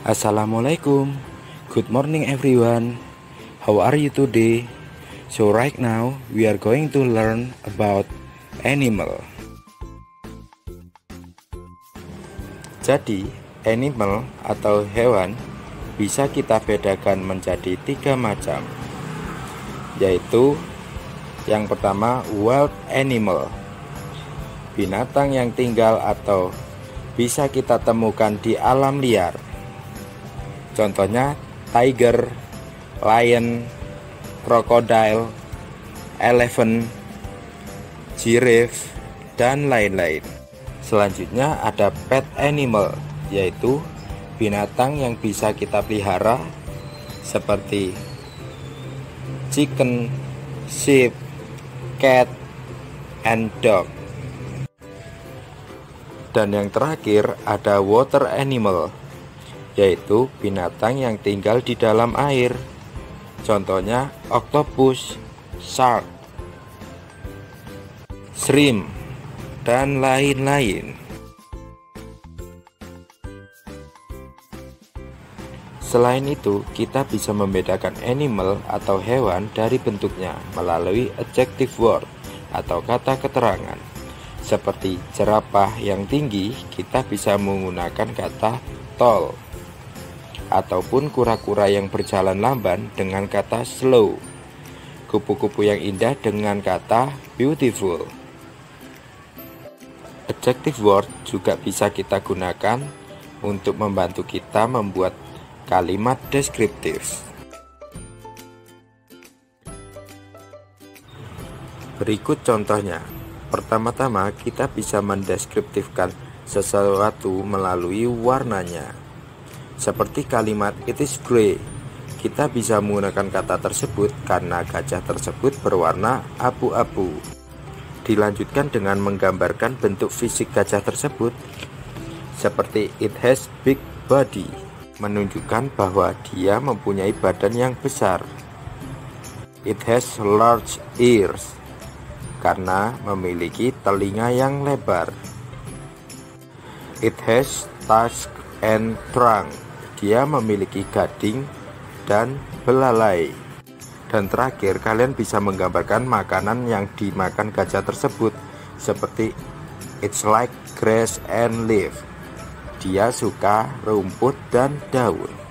Assalamualaikum. Good morning everyone. How are you today? So right now we are going to learn about animal. Jadi, animal atau hewan bisa kita bedakan menjadi tiga macam, yaitu yang pertama wild animal, binatang yang tinggal atau bisa kita temukan di alam liar. Contohnya tiger, lion, crocodile, elephant, giraffe, dan lain-lain. Selanjutnya ada pet animal, yaitu binatang yang bisa kita pelihara seperti chicken, sheep, cat, and dog. Dan yang terakhir ada water animal, yaitu binatang yang tinggal di dalam air. Contohnya octopus, shark, shrimp, dan lain-lain. Selain itu, kita bisa membedakan animal atau hewan dari bentuknya melalui adjective word atau kata keterangan. Seperti jerapah yang tinggi, kita bisa menggunakan kata tall. Ataupun kura-kura yang berjalan lamban dengan kata slow. Kupu-kupu yang indah dengan kata beautiful. Adjective word juga bisa kita gunakan untuk membantu kita membuat kalimat deskriptif. Berikut contohnya. Pertama-tama kita bisa mendeskriptifkan sesuatu melalui warnanya. Seperti kalimat it is grey. Kita bisa menggunakan kata tersebut karena gajah tersebut berwarna abu-abu. Dilanjutkan dengan menggambarkan bentuk fisik gajah tersebut seperti it has big body, menunjukkan bahwa dia mempunyai badan yang besar. It has large ears, karena memiliki telinga yang lebar. It has tusk and trunk, dia memiliki gading dan belalai. Dan terakhir, kalian bisa menggambarkan makanan yang dimakan gajah tersebut seperti it's like grass and leaf. Dia suka rumput dan daun.